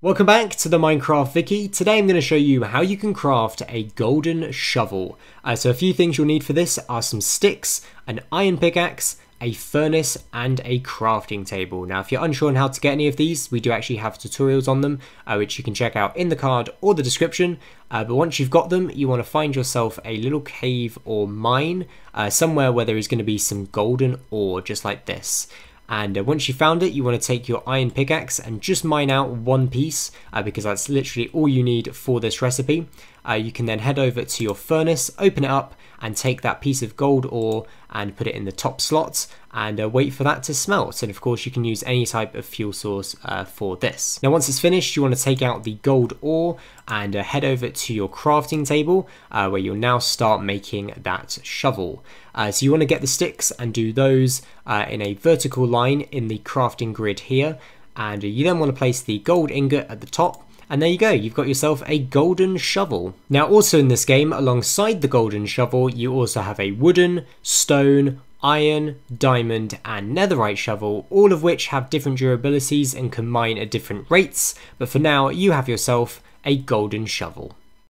Welcome back to the Minecraft Viki. Today I'm going to show you how you can craft a golden shovel. Uh, so a few things you'll need for this are some sticks, an iron pickaxe, a furnace and a crafting table. Now if you're unsure on how to get any of these, we do actually have tutorials on them uh, which you can check out in the card or the description. Uh, but once you've got them, you want to find yourself a little cave or mine, uh, somewhere where there is going to be some golden ore just like this. And uh, once you found it, you want to take your iron pickaxe and just mine out one piece uh, because that's literally all you need for this recipe. Uh, you can then head over to your furnace, open it up and take that piece of gold ore and put it in the top slots and uh, wait for that to smelt. And of course you can use any type of fuel source uh, for this. Now once it's finished you want to take out the gold ore and uh, head over to your crafting table uh, where you'll now start making that shovel. Uh, so you want to get the sticks and do those uh, in a vertical line in the crafting grid here and you then want to place the gold ingot at the top and there you go, you've got yourself a golden shovel. Now also in this game, alongside the golden shovel, you also have a wooden, stone, iron, diamond, and netherite shovel, all of which have different durabilities and can mine at different rates, but for now, you have yourself a golden shovel.